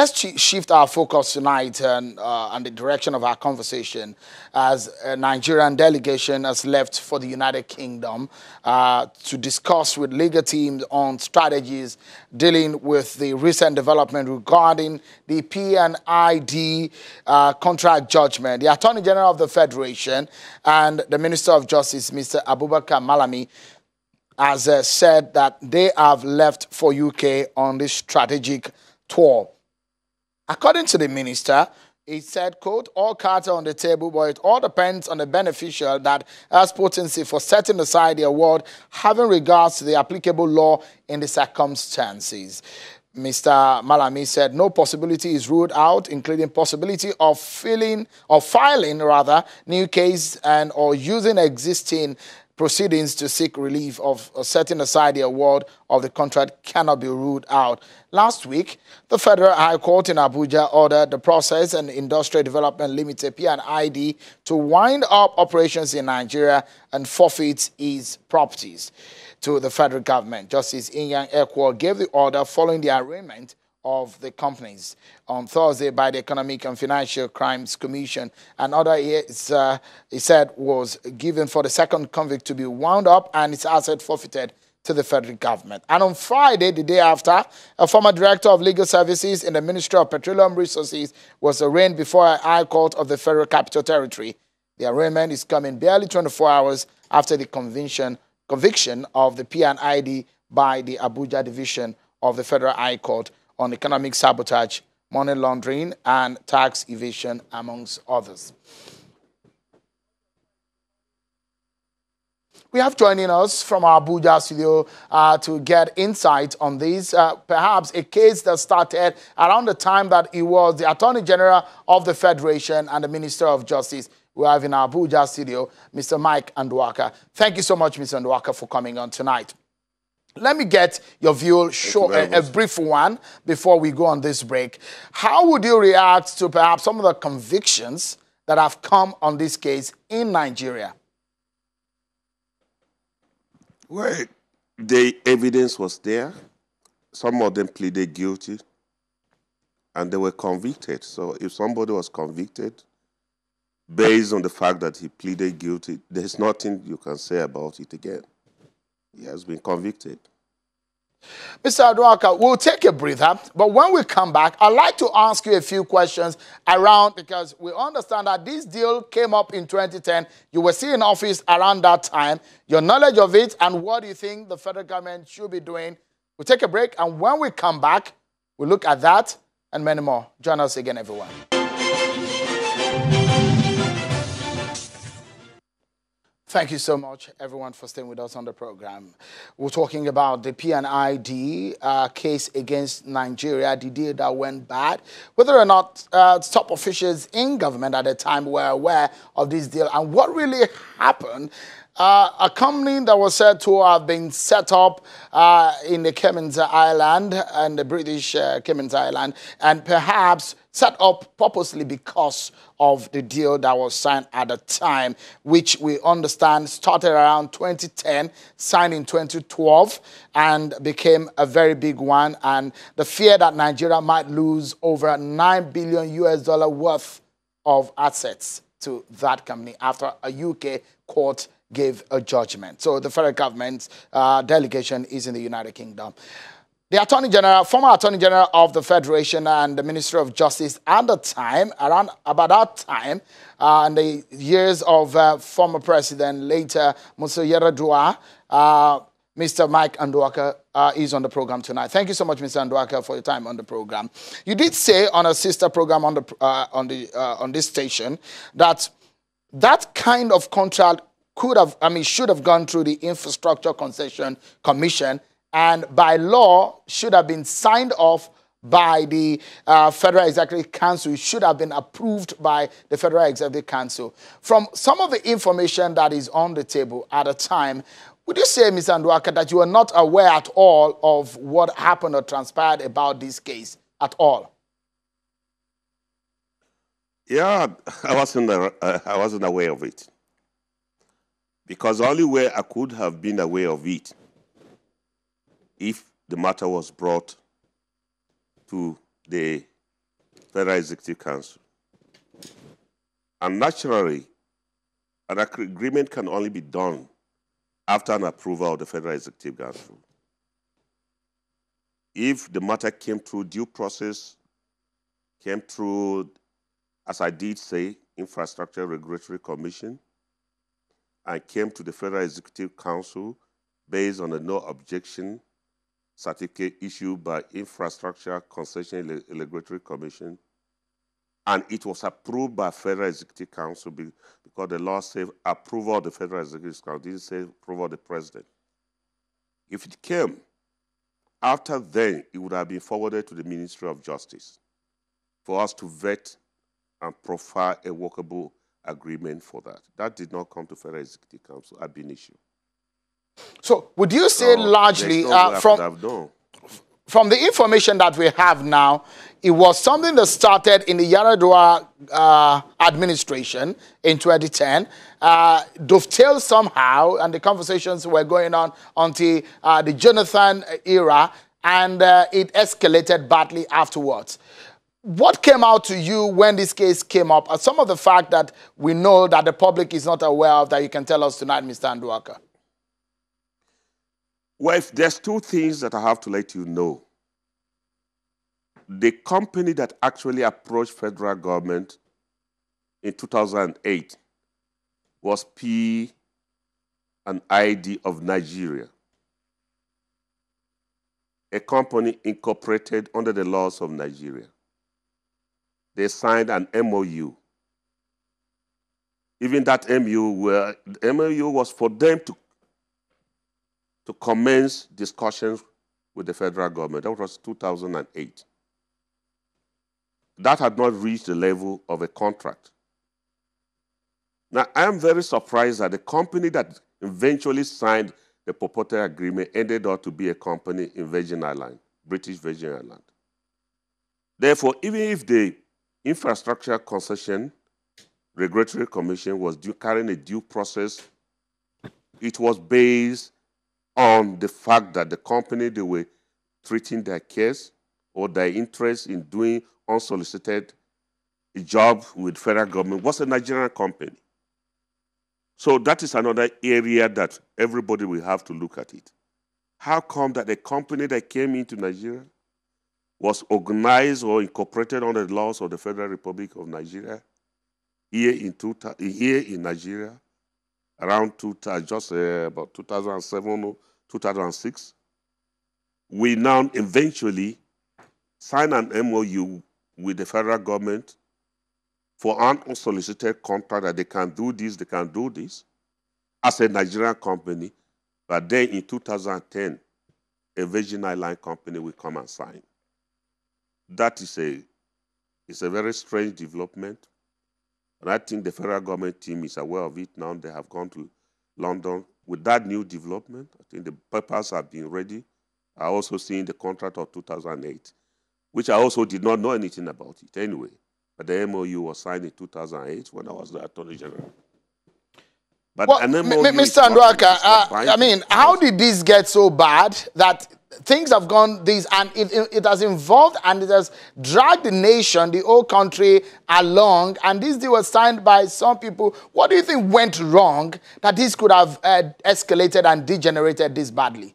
Let's shift our focus tonight and, uh, and the direction of our conversation as a Nigerian delegation has left for the United Kingdom uh, to discuss with legal teams on strategies dealing with the recent development regarding the P&ID uh, contract judgment. The Attorney General of the Federation and the Minister of Justice, Mr. Abubakar Malami, has uh, said that they have left for UK on this strategic tour. According to the minister, he said, quote, all cards are on the table, but it all depends on the beneficial that has potency for setting aside the award, having regards to the applicable law in the circumstances. Mr. Malami said no possibility is ruled out, including possibility of filling or filing rather new case and or using existing proceedings to seek relief of setting aside the award of the contract cannot be ruled out. Last week, the Federal High Court in Abuja ordered the Process and Industrial Development Limited (P&ID) to wind up operations in Nigeria and forfeit its properties to the federal government. Justice Inyang Ekwo gave the order following the arraignment of the companies on Thursday by the Economic and Financial Crimes Commission. Another, uh, he said, was given for the second convict to be wound up and its asset forfeited to the federal government. And on Friday, the day after, a former director of legal services in the Ministry of Petroleum Resources was arraigned before a high court of the Federal Capital Territory. The arraignment is coming barely 24 hours after the conviction, conviction of the P&ID by the Abuja Division of the Federal High Court on economic sabotage, money laundering, and tax evasion, amongst others. We have joining us from our Abuja studio uh, to get insight on this. Uh, perhaps a case that started around the time that he was the Attorney General of the Federation and the Minister of Justice. We have in our Abuja studio Mr. Mike Aondoakaa. Thank you so much, Mr. Aondoakaa, for coming on tonight. Let me get your view, short, a, a, brief one, before we go on this break. How would you react to perhaps some of the convictions that have come on this case in Nigeria? Well, the evidence was there. Some of them pleaded guilty, and they were convicted. So if somebody was convicted based on the fact that he pleaded guilty, there's nothing you can say about it again. He has been convicted. Mr. Aondoakaa, we'll take a breather, but when we come back, I'd like to ask you a few questions around because we understand that this deal came up in 2010. You were still in office around that time. Your knowledge of it and what do you think the federal government should be doing? We'll take a break, and when we come back, we'll look at that and many more. Join us again, everyone. Thank you so much, everyone, for staying with us on the program. We're talking about the P&ID uh, case against Nigeria, the deal that went bad. Whether or not uh, top officials in government at the time were aware of this deal and what really happened. Uh, a company that was said to have been set up uh, in the Cayman Island and the British uh, Cayman Island, and perhaps set up purposely because of the deal that was signed at the time, which we understand started around 2010, signed in 2012, and became a very big one. And the fear that Nigeria might lose over 9 billion US dollar worth of assets to that company after a UK court gave a judgment. So the federal government's uh, delegation is in the United Kingdom. The Attorney General, former Attorney General of the Federation and the Minister of Justice at the time, around about that time, uh, in the years of uh, former President, later Musa Yar'Adua, uh, Mr. Mike Aondoakaa uh, is on the program tonight. Thank you so much, Mr. Aondoakaa, for your time on the program. You did say on a sister program on the uh, on the uh, on this station that that kind of contract could have, I mean, should have gone through the Infrastructure Concession Commission and by law should have been signed off by the uh, Federal Executive Council. It should have been approved by the Federal Executive Council. From some of the information that is on the table at the time, would you say, Ms. Aondoakaa, that you are not aware at all of what happened or transpired about this case at all? Yeah, I wasn't, uh, I wasn't aware of it. Because the only way I could have been aware of it if the matter was brought to the Federal Executive Council. And naturally, an agreement can only be done after an approval of the Federal Executive Council. If the matter came through due process, came through, as I did say, Infrastructure Regulatory Commission, and came to the Federal Executive Council based on a no objection certificate issued by Infrastructure Concession Regulatory Commission, and it was approved by Federal Executive Council because the law said approval of the Federal Executive Council, didn't say approval of the President. If it came after then, it would have been forwarded to the Ministry of Justice for us to vet and profile a workable agreement for that. That did not come to Federal Executive Council ab initio. So, would you say so largely uh, from, from the information that we have now, it was something that started in the Yar'Adua uh, administration in 2010, uh, dovetailed somehow, and the conversations were going on until uh, the Jonathan era, and uh, it escalated badly afterwards. What came out to you when this case came up? Some of the fact that we know that the public is not aware of that you can tell us tonight, Mr. Aondoakaa? Well, if there's two things that I have to let you know. The company that actually approached federal government in 2008 was P and ID of Nigeria, a company incorporated under the laws of Nigeria they signed an MOU. Even that MOU, where the MOU was for them to, to commence discussions with the federal government. That was 2008. That had not reached the level of a contract. Now, I am very surprised that the company that eventually signed the purported agreement ended up to be a company in Virgin Island, British Virgin Island. Therefore, even if they Infrastructure Concession Regulatory Commission was due, carrying a due process. It was based on the fact that the company they were treating their case or their interest in doing unsolicited job with federal government was a Nigerian company. So that is another area that everybody will have to look at it. How come that a company that came into Nigeria was organized or incorporated under the laws of the Federal Republic of Nigeria here in, two, here in Nigeria around two, just uh, about 2007 or 2006. We now eventually signed an MOU with the federal government for an unsolicited contract that they can do this, they can do this, as a Nigerian company. But then in 2010, a Virgin Airline company will come and sign that is a, is a very strange development. And I think the federal government team is aware of it now. They have gone to London with that new development. I think the papers have been ready. I also seen the contract of 2008, which I also did not know anything about it anyway. But the MOU was signed in 2008 when I was the Attorney General. But well, Mr. Aondoakaa, uh, I mean, how did this get so bad that things have gone this and it, it, has involved and it has dragged the nation the whole country along? And this deal was signed by some people. What do you think went wrong that this could have uh, escalated and degenerated this badly?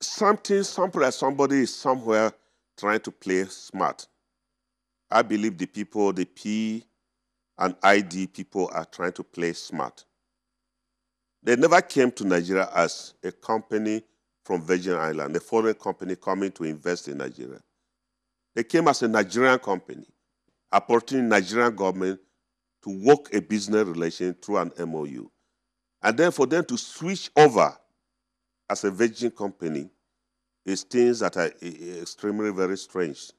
Something somewhere somebody is somewhere trying to play smart. I believe the people the p and id people are trying to play smart they never came to Nigeria as a company from Virgin Island, a foreign company coming to invest in Nigeria. They came as a Nigerian company, approaching the Nigerian government to work a business relation through an MOU. And then for them to switch over as a Virgin company is things that are extremely very strange.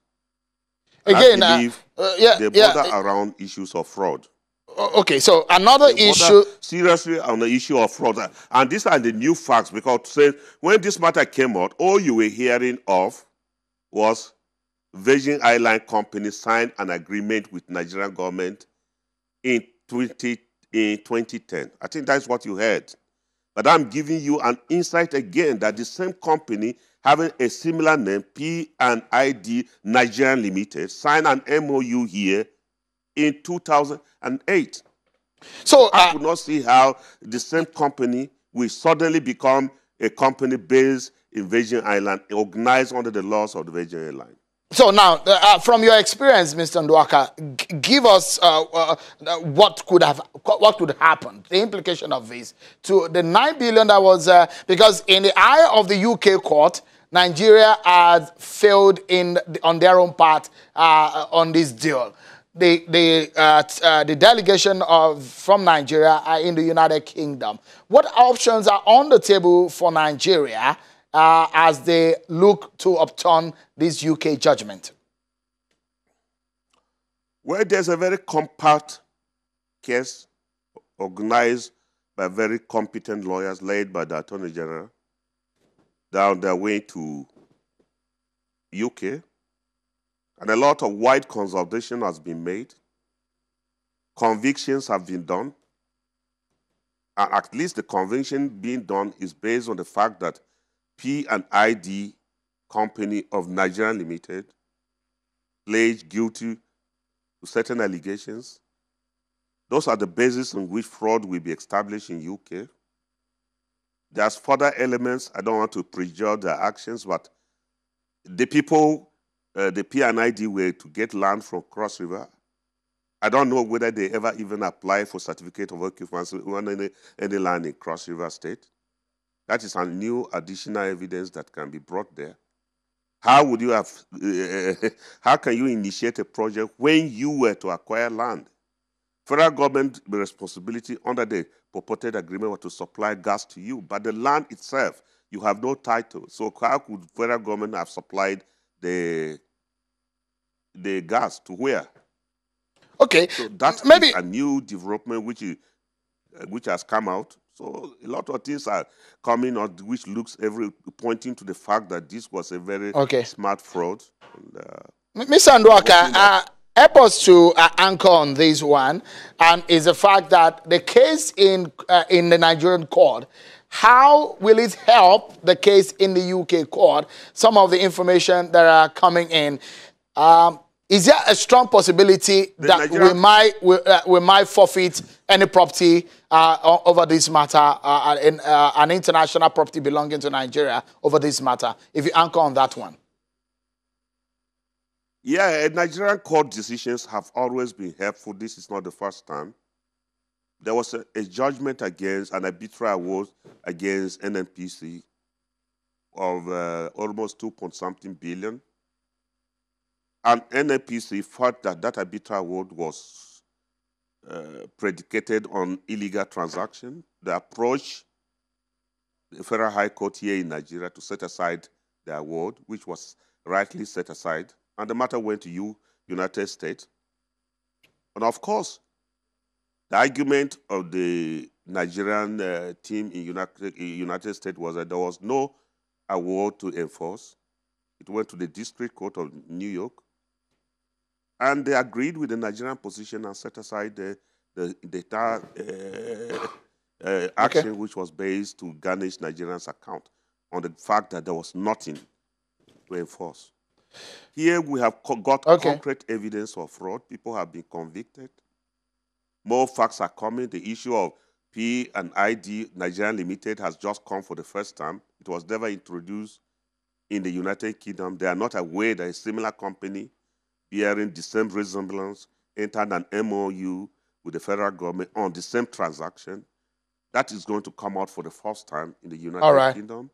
Again, I believe uh, uh, yeah, they bother yeah, around issues of fraud. Okay, so another issue. Seriously, on the issue of fraud. And these are the new facts because say, when this matter came out, all you were hearing of was Virgin Island Company signed an agreement with Nigerian government in, 20, in 2010. I think that's what you heard. But I'm giving you an insight again that the same company having a similar name, P and ID Nigerian Limited, signed an MOU here in 2008. So uh, I could not see how the same company will suddenly become a company based in Virgin Island, organized under the laws of the Virgin Island. So now, uh, uh from your experience, Mr. Aondoakaa, give us uh, uh, uh, what could have what could happen, the implication of this to the nine billion that was uh, because in the eye of the UK court, Nigeria has failed in on their own part on this deal. The the the delegation of from Nigeria are in the United Kingdom. What options are on the table for Nigeria? Uh, as they look to upturn this UK judgment? Well, there's a very compact case organized by very competent lawyers led by the Attorney General down their way to UK. And a lot of wide consultation has been made. Convictions have been done. And at least the conviction being done is based on the fact that P and ID Company of Nigeria Limited pledged guilty to certain allegations. Those are the basis on which fraud will be established in UK. There's further elements. I don't want to prejudge their actions, but the people, uh, the P&ID were to get land from Cross River. I don't know whether they ever even apply for certificate of occupancy on any, any land in Cross River State. That is a new additional evidence that can be brought there. How would you have, uh, how can you initiate a project when you were to acquire land? Federal government responsibility under the purported agreement was to supply gas to you, but the land itself, you have no title. So how could federal government have supplied the the gas to where? Okay, so that's maybe a new development which is, which has come out. So a lot of things are coming out which looks every pointing to the fact that this was a very okay. smart fraud. And, uh, Mr. Aondoakaa, uh, help us to uh, anchor on this one, and is the fact that the case in uh, in the Nigerian court. How will it help the case in the UK court? Some of the information that are coming in. Um, is there a strong possibility the that we might we, uh, we, might forfeit any property uh, over this matter, uh, in, uh, an international property belonging to Nigeria over this matter? If you anchor on that one. Yeah, Nigerian court decisions have always been helpful. This is not the first time. There was a, a judgment against an arbitral award against NNPC of uh, almost two point something billion and NNPC thought that that arbitral award was uh, predicated on illegal transaction. The approach the Federal High Court here in Nigeria to set aside the award, which was rightly set aside, and the matter went to you, United States. And of course, the argument of the Nigerian uh, team in United, United States was that there was no award to enforce. It went to the District Court of New York, and they agreed with the Nigerian position and set aside the, the data uh, uh, action okay. which was based to garnish Nigerians' account on the fact that there was nothing to enforce. Here we have got okay. concrete evidence of fraud. People have been convicted. More facts are coming. The issue of P and ID Nigerian Limited has just come for the first time. It was never introduced in the United Kingdom. They are not aware that a similar company bearing the same resemblance entered an MOU with the federal government on the same transaction. That is going to come out for the first time in the United right. Kingdom.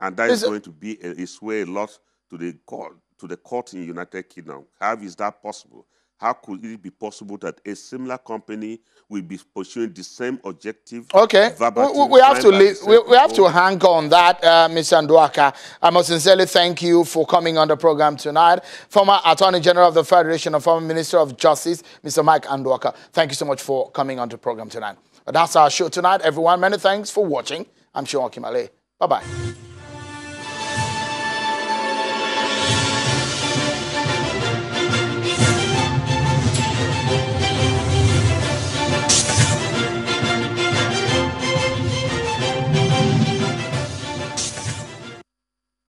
And that is, is going to be a, a sway a lot to the court to the court in the United Kingdom. How is that possible? How could it be possible that a similar company will be pursuing the same objective? Okay, we, we, have to leave, we, we, have to hang on that, uh, Mr. Aondoakaa. I must sincerely thank you for coming on the program tonight. Former Attorney General of the Federation and former Minister of Justice, Mr. Mike Aondoakaa. Thank you so much for coming on the program tonight. But that's our show tonight, everyone. Many thanks for watching. I'm Sean Kimale. Bye bye.